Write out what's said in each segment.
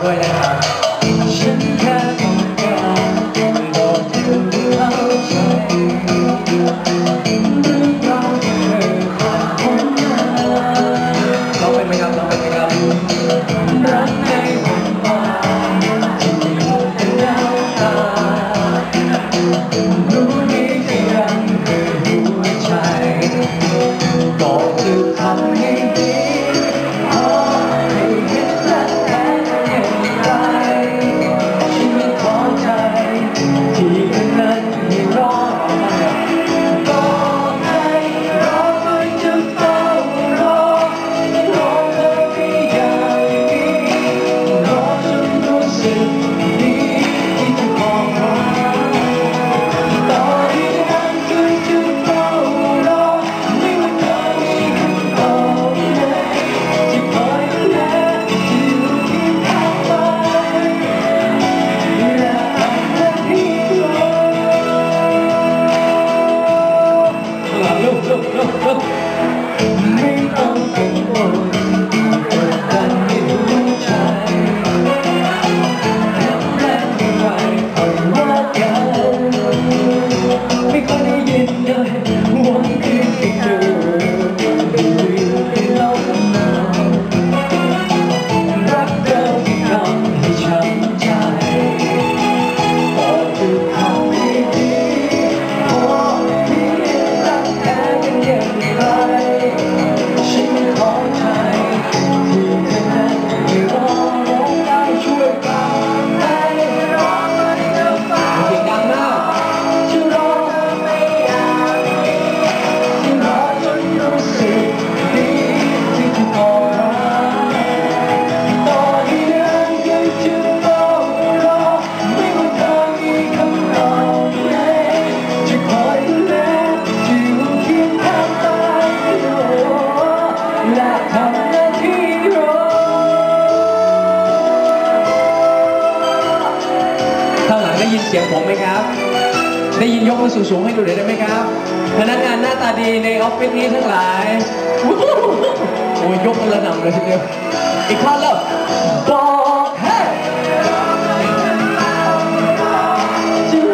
ด้วยนะครับฉันแค่ต้องการบอกเธอเข้าใจเรื่องราวที่อผ่านพ้นมาร้องเป็นไหมครับร้องเป็นไหมครับรักในวันวานที่อยู่เป็นดาวตารู้ดีก็ยังเคยอยู่ใจ ข้างหลังได้ยินเสียงผมไหมครับ ได้ยินยกมือสูงๆให้ดูหน่อยได้ไหมครับ พนักงานหน้าตาดีในออฟฟิศนี้ทั้งหลายโอ้ยยกระดับเลยทีเดียวอีกข้อแล้วบอหรุ่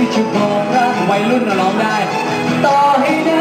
นึ่จะบอกร้องได้ ต่อให้ได้